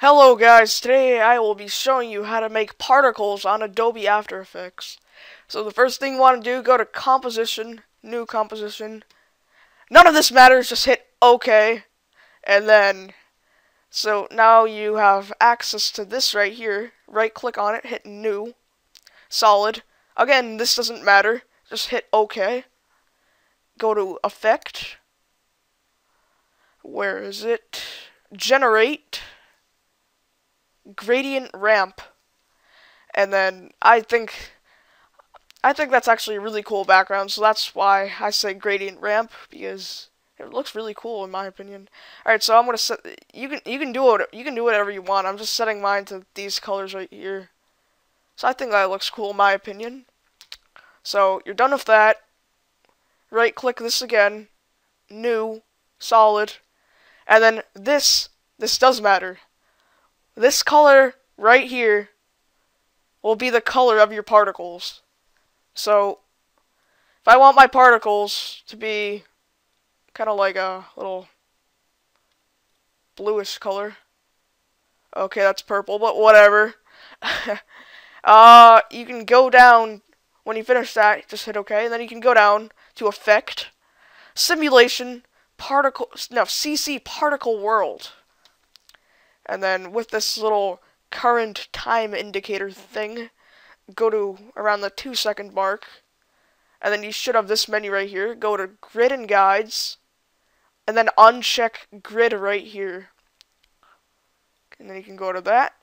Hello guys, today I will be showing you how to make particles on Adobe After Effects. So the first thing you want to do, go to Composition, New Composition. None of this matters, just hit OK. And then, so now you have access to this right here. Right click on it, hit New, Solid. Again, this doesn't matter, just hit OK. Go to Effect. Where is it? Generate gradient ramp. And then I think I think that's actually a really cool background, so that's why I say gradient ramp because it looks really cool in my opinion. All right, so I'm gonna set. You can you can do it. You can do whatever you want. I'm just setting mine to these colors right here. So I think that looks cool in my opinion. So you're done with that. Right click this again, new, solid, and then this this does matter. This color right here will be the color of your particles. So, if I want my particles to be kind of like a little bluish color. Okay, that's purple, but whatever. uh, you can go down, when you finish that, just hit OK, and then you can go down to Effect, Simulation, Particle, no, CC Particle World. And then with this little current time indicator thing, go to around the two second mark. And then you should have this menu right here. Go to grid and guides. And then uncheck grid right here. And then you can go to that.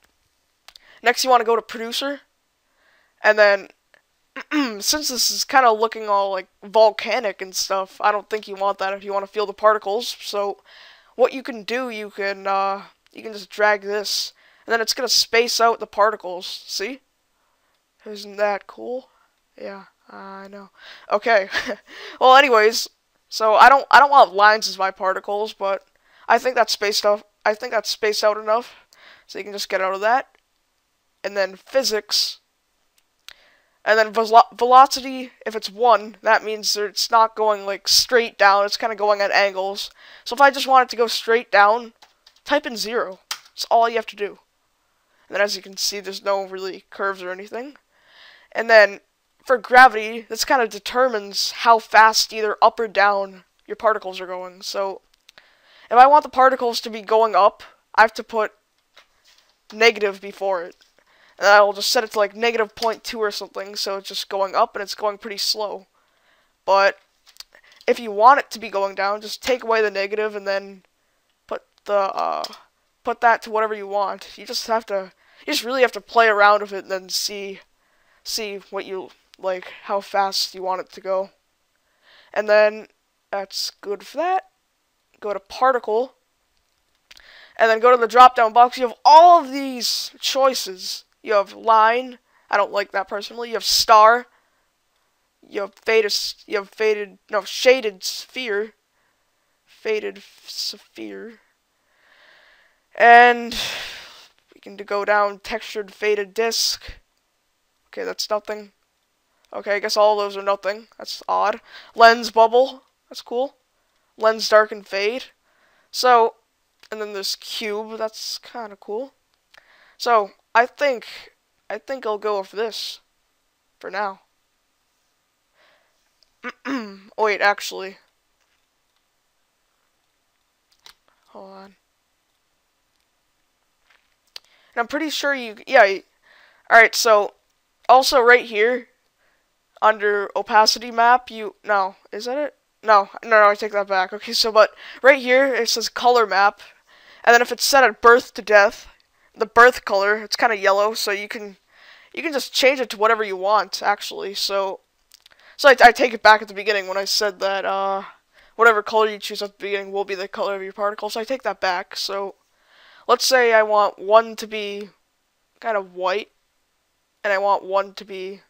Next you want to go to producer. And then since this is kind of looking all like volcanic and stuff, I don't think you want that if you want to feel the particles. So what you can do, you can uh, you can just drag this, and then it's going to space out the particles. See? Isn't that cool? Yeah, I know. Okay. well, anyways, so I don't I don't want lines as my particles, but I think that's spaced out. I think that's spaced out enough, so you can just get out of that. And then physics. And then velo velocity, if it's 1, that means that it's not going like straight down, it's kind of going at angles. So if I just want it to go straight down, type in 0. That's all you have to do. And then as you can see, there's no really curves or anything. And then for gravity, this kind of determines how fast either up or down your particles are going. So if I want the particles to be going up, I have to put negative before it. And I will just set it to like negative 0.2 or something, so it's just going up and it's going pretty slow. But if you want it to be going down, just take away the negative and then the uh, put that to whatever you want. You just have to, you just really have to play around with it and then see, see what you like, how fast you want it to go. And then that's good for that. Go to particle, and then go to the drop down box. You have all of these choices. You have line. I don't like that personally. You have star. You have faded. You have faded. No, shaded sphere. Faded sphere. And we can go down textured faded disk. Okay, that's nothing. Okay, I guess all those are nothing. That's odd. Lens bubble. That's cool. Lens dark and fade. So, and then this cube. That's kind of cool. So, I think, I think I'll go with this for now. oh, wait, actually. Hold on. And I'm pretty sure you, yeah. Alright, so, also right here, under opacity map, you, no, is that it? No, no, no, I take that back. Okay, so, but right here, it says color map, and then if it's set at birth to death, the birth color, it's kind of yellow, so you can, you can just change it to whatever you want, actually, so, so I, I take it back at the beginning when I said that, uh, whatever color you choose at the beginning will be the color of your particle, so I take that back, so, let's say I want one to be kind of white, and I want one to be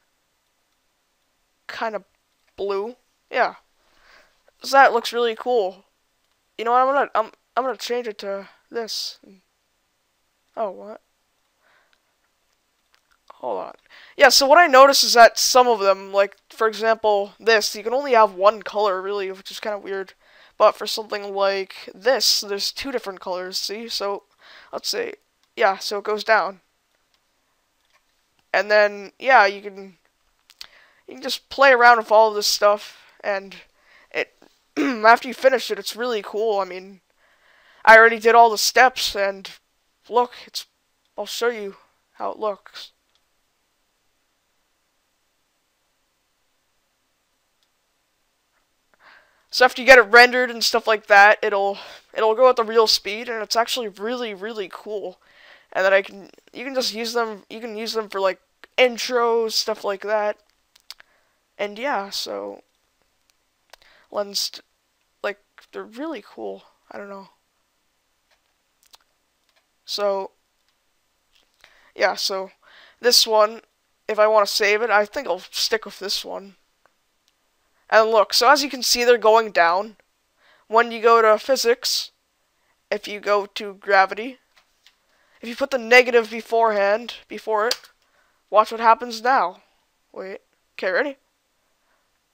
kind of blue. Yeah. So that looks really cool. You know what? I'm gonna I'm I'm gonna change it to this. Oh what? Hold on. Yeah. So what I noticed is that some of them, like for example, this, you can only have one color really, which is kind of weird. But for something like this, there's two different colors. See? So let's say yeah, so it goes down. And then, yeah, you can you can just play around with all of this stuff, and it after you finish it, it's really cool. I mean, I already did all the steps, and look, it's I'll show you how it looks. So after you get it rendered and stuff like that, it'll it'll go at the real speed, and it's actually really really cool. And then I can you can just use them you can use them for like intros stuff like that. And yeah, so lens like they're really cool. I don't know. So yeah, so this one, if I want to save it, I think I'll stick with this one. And look, so as you can see, they're going down. When you go to physics, if you go to gravity, if you put the negative beforehand, before it, watch what happens now. Wait, okay, ready?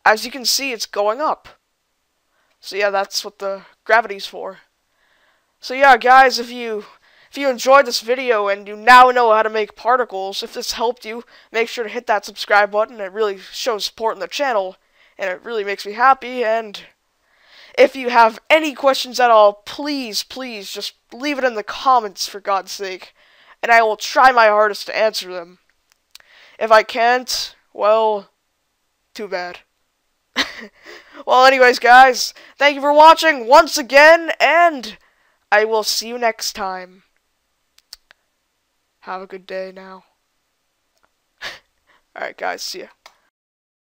As you can see, it's going up. So yeah, that's what the gravity's for. So yeah, guys, if you if you enjoyed this video and you now know how to make particles, if this helped you, make sure to hit that subscribe button. It really shows support in the channel and it really makes me happy. And if you have any questions at all, please, please just leave it in the comments for God's sake, and I will try my hardest to answer them. If I can't, well, too bad. well, anyways, guys, thank you for watching once again, and I will see you next time. Have a good day now. Alright, guys, see ya.